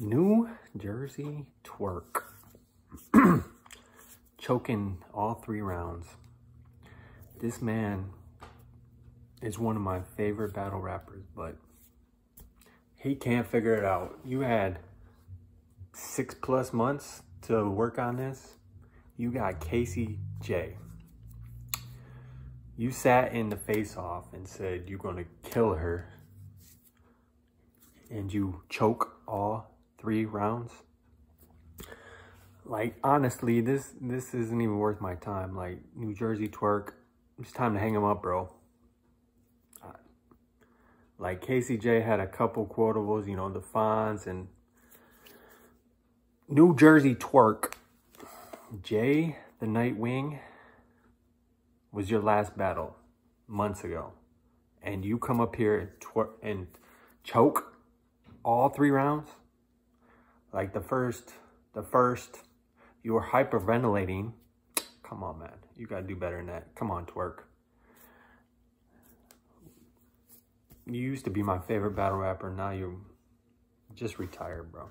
Nu Jerzey Twork. Choking all three rounds. This man is one of my favorite battle rappers, but he can't figure it out. You had six plus months to work on this. You got Casey Jay. You sat in the face off and said you're going to kill her. And you choke all three rounds. Like, honestly, this this isn't even worth my time. Like, Nu Jerzey Twork, it's time to hang him up, bro. Uh, like, Casey Jay had a couple quotables, you know, the Fonz and Nu Jerzey Twork. Jay, the Nightwing, was your last battle months ago. And you come up here and, and choke all three rounds? Like the first, the first, you were hyperventilating. Come on, man. You got to do better than that. Come on, Twork. You used to be my favorite battle rapper. Now you're just retired, bro.